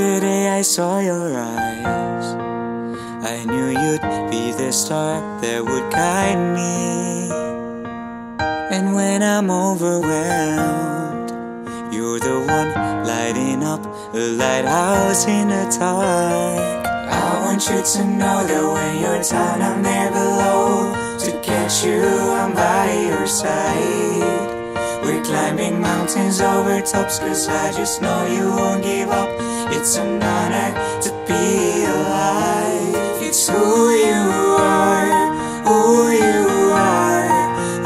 The day I saw your eyes, I knew you'd be the star that would guide me. And when I'm overwhelmed, you're the one lighting up a lighthouse in the dark. I want you to know that when you're down, I'm there below. To catch you, I'm by your side. We're climbing mountains over tops, cause I just know you won't give up. It's an honor to be alive. It's who you are, who you are,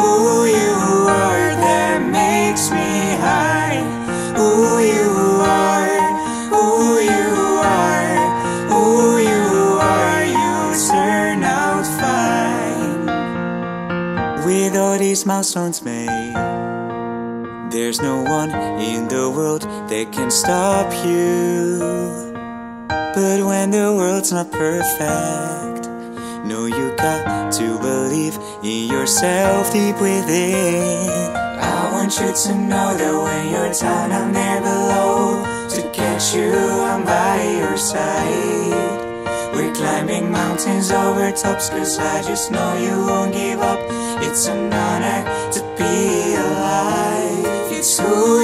who you are that makes me high. Who you are, who you are, who you are, you turn out fine. With all these milestones made. There's no one in the world that can stop you. When the world's not perfect, no, you got to believe in yourself deep within. I want you to know that when you're down, I'm there below. To catch you, I'm by your side. We're climbing mountains over tops, cause I just know you won't give up. It's an honor to be alive. It's who